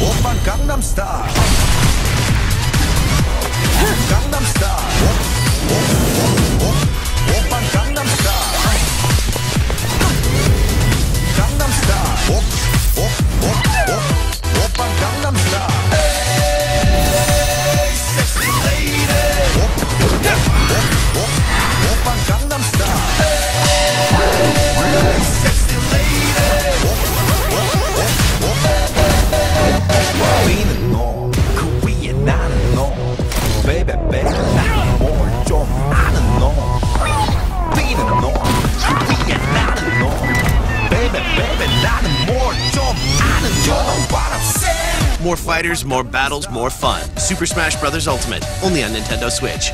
Oppan Gangnam Style. More fighters, more battles, more fun. Super Smash Bros. Ultimate, only on Nintendo Switch.